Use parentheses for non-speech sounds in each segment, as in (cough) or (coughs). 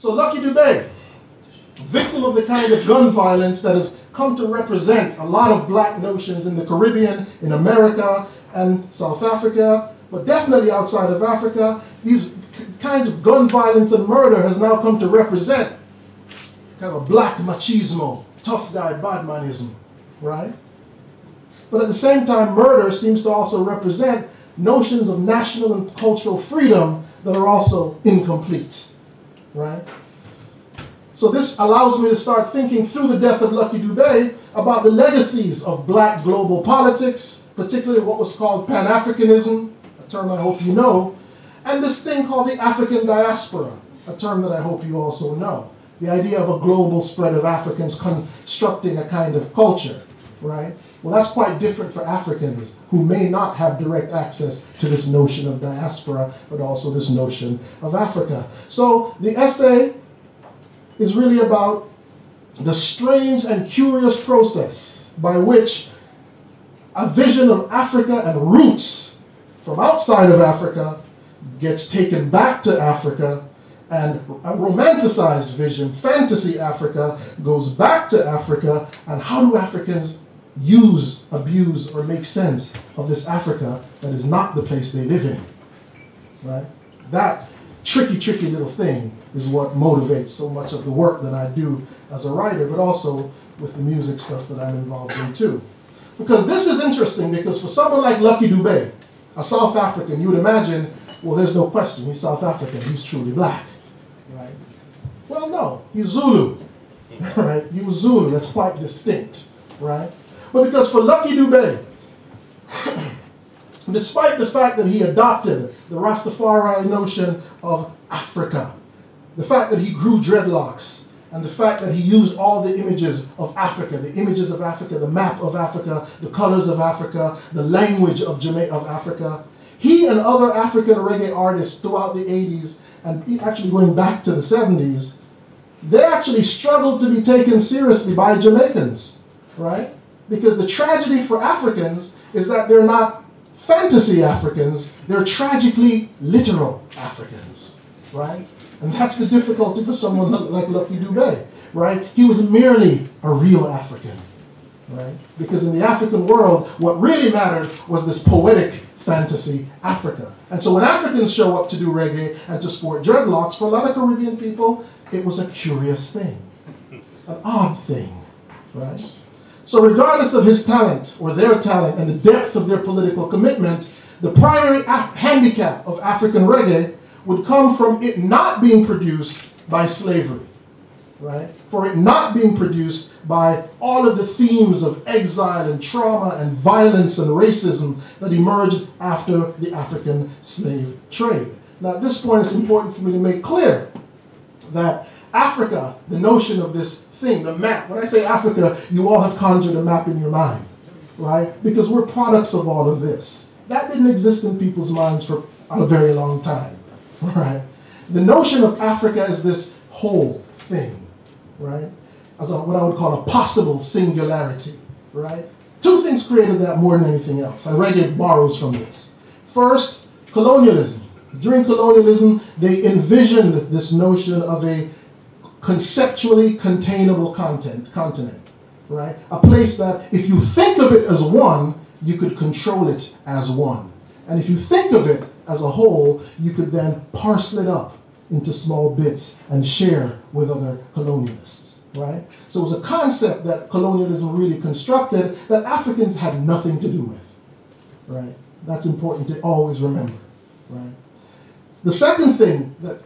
So Lucky Dubé, victim of the kind of gun violence that has come to represent a lot of black notions in the Caribbean, in America, and South Africa, but definitely outside of Africa, these kinds of gun violence and murder has now come to represent kind of a black machismo, tough guy badmanism, right? But at the same time, murder seems to also represent notions of national and cultural freedom that are also incomplete, right? So this allows me to start thinking through the death of Lucky Dubé about the legacies of black global politics, particularly what was called Pan-Africanism, a term I hope you know, and this thing called the African diaspora, a term that I hope you also know. The idea of a global spread of Africans constructing a kind of culture, right? Well, that's quite different for Africans who may not have direct access to this notion of diaspora, but also this notion of Africa. So the essay is really about the strange and curious process by which a vision of Africa and roots from outside of Africa gets taken back to Africa and a romanticized vision, fantasy Africa, goes back to Africa, and how do Africans use, abuse, or make sense of this Africa that is not the place they live in? Right? That tricky, tricky little thing is what motivates so much of the work that I do as a writer, but also with the music stuff that I'm involved in too. Because this is interesting because for someone like Lucky Dubé, a South African, you would imagine, well, there's no question, he's South African, he's truly black, right? Well, no, he's Zulu, (laughs) right? He was Zulu, that's quite distinct, right? But because for Lucky Dubé, (coughs) despite the fact that he adopted the Rastafari notion of Africa, the fact that he grew dreadlocks, and the fact that he used all the images of Africa, the images of Africa, the map of Africa, the colors of Africa, the language of Jamaica of Africa, he and other African reggae artists throughout the 80s and actually going back to the 70s, they actually struggled to be taken seriously by Jamaicans, right? Because the tragedy for Africans is that they're not fantasy Africans, they're tragically literal Africans, right? And that's the difficulty for someone (laughs) like Lucky Dubé, right? He was merely a real African, right? Because in the African world, what really mattered was this poetic fantasy Africa. And so when Africans show up to do reggae and to sport dreadlocks, for a lot of Caribbean people, it was a curious thing, an odd thing, right? So regardless of his talent or their talent and the depth of their political commitment, the primary handicap of African reggae would come from it not being produced by slavery, right? For it not being produced by all of the themes of exile and trauma and violence and racism that emerged after the African slave trade. Now, at this point, it's important for me to make clear that Africa, the notion of this thing, the map, when I say Africa, you all have conjured a map in your mind, right? Because we're products of all of this. That didn't exist in people's minds for a very long time. (laughs) right? The notion of Africa as this whole thing, right? As a, what I would call a possible singularity, right? Two things created that more than anything else. I read it borrows from this. First, colonialism. During colonialism, they envisioned this notion of a conceptually containable content, continent, right? A place that if you think of it as one, you could control it as one. And if you think of it as a whole, you could then parcel it up into small bits and share with other colonialists, right? So it was a concept that colonialism really constructed that Africans had nothing to do with, right? That's important to always remember, right? The second thing that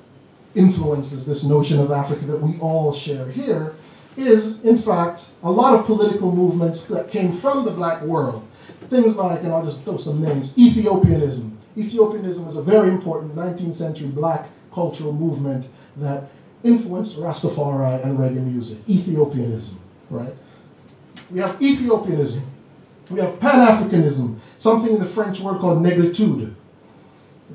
influences this notion of Africa that we all share here is, in fact, a lot of political movements that came from the black world. Things like, and I'll just throw some names, Ethiopianism, Ethiopianism was a very important 19th century black cultural movement that influenced Rastafari and reggae music. Ethiopianism, right? We have Ethiopianism. We have Pan-Africanism, something in the French word called negritude.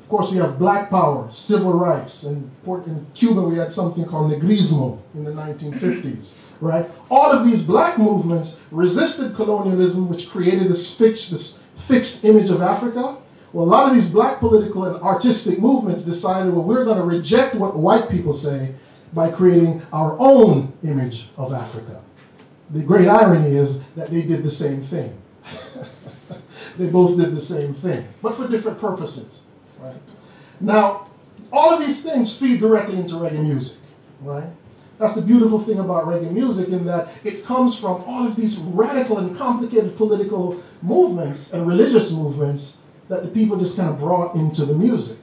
Of course, we have black power, civil rights, and in Cuba we had something called negrismo in the 1950s, right? All of these black movements resisted colonialism, which created this fixed, this fixed image of Africa, well, a lot of these black political and artistic movements decided, well, we're going to reject what white people say, by creating our own image of Africa. The great irony is that they did the same thing. (laughs) they both did the same thing, but for different purposes, right? Now, all of these things feed directly into reggae music, right? That's the beautiful thing about reggae music in that it comes from all of these radical and complicated political movements and religious movements that the people just kind of brought into the music,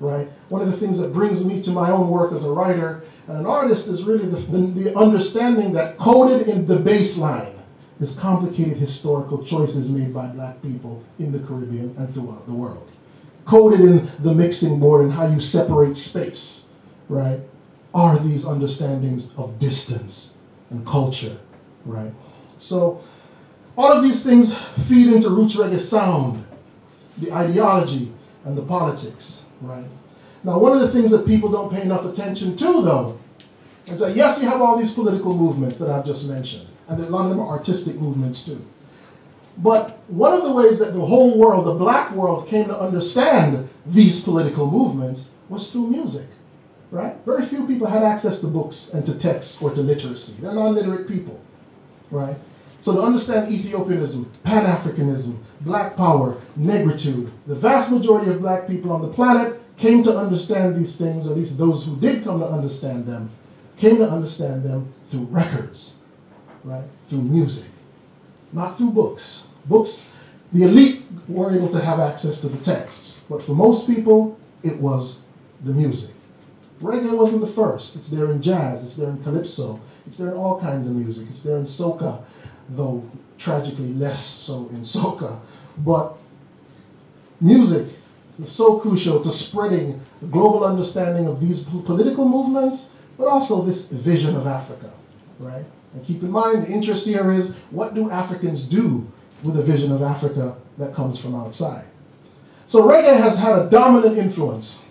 right? One of the things that brings me to my own work as a writer and an artist is really the, the, the understanding that coded in the baseline is complicated historical choices made by black people in the Caribbean and throughout the world. Coded in the mixing board and how you separate space, right? are these understandings of distance and culture, right? So, all of these things feed into roots reggae sound, the ideology, and the politics, right? Now, one of the things that people don't pay enough attention to, though, is that yes, you have all these political movements that I've just mentioned, and a lot of them are artistic movements too. But one of the ways that the whole world, the black world, came to understand these political movements was through music right? Very few people had access to books and to texts or to literacy. They're non-literate people, right? So to understand Ethiopianism, Pan-Africanism, black power, negritude, the vast majority of black people on the planet came to understand these things, or at least those who did come to understand them, came to understand them through records, right? Through music, not through books. Books, the elite were able to have access to the texts, but for most people, it was the music. Reggae wasn't the first. It's there in jazz, it's there in calypso, it's there in all kinds of music. It's there in soca, though tragically less so in soca. But music is so crucial to spreading the global understanding of these political movements, but also this vision of Africa, right? And keep in mind, the interest here is what do Africans do with a vision of Africa that comes from outside? So reggae has had a dominant influence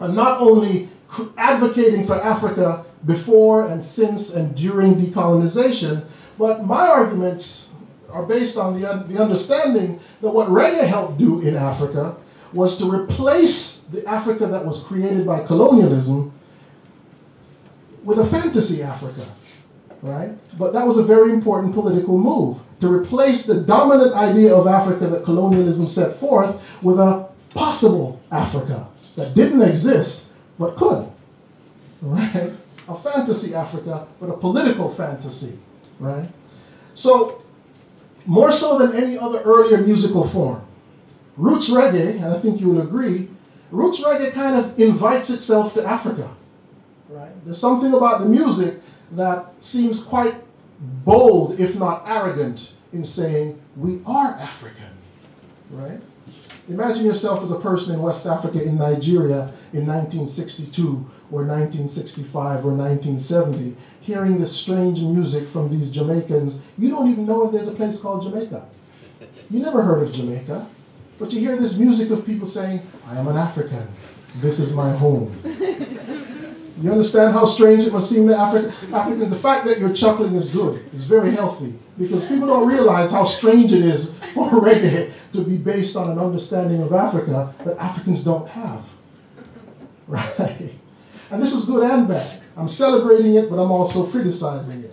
on not only advocating for Africa before and since and during decolonization, but my arguments are based on the, the understanding that what reggae helped do in Africa was to replace the Africa that was created by colonialism with a fantasy Africa, right? But that was a very important political move to replace the dominant idea of Africa that colonialism set forth with a possible Africa that didn't exist but could, right? A fantasy Africa, but a political fantasy, right? So, more so than any other earlier musical form, roots reggae, and I think you will agree, roots reggae kind of invites itself to Africa, right? There's something about the music that seems quite bold, if not arrogant, in saying, we are African, right? Imagine yourself as a person in West Africa in Nigeria in 1962 or 1965 or 1970, hearing this strange music from these Jamaicans. You don't even know if there's a place called Jamaica. You never heard of Jamaica, but you hear this music of people saying, I am an African. This is my home. (laughs) You understand how strange it must seem to Afri- Africans? The fact that you're chuckling is good. It's very healthy because people don't realize how strange it is for a (laughs) reggae to be based on an understanding of Africa that Africans don't have. (laughs) Right? And this is good and bad. I'm celebrating it, but I'm also criticizing it.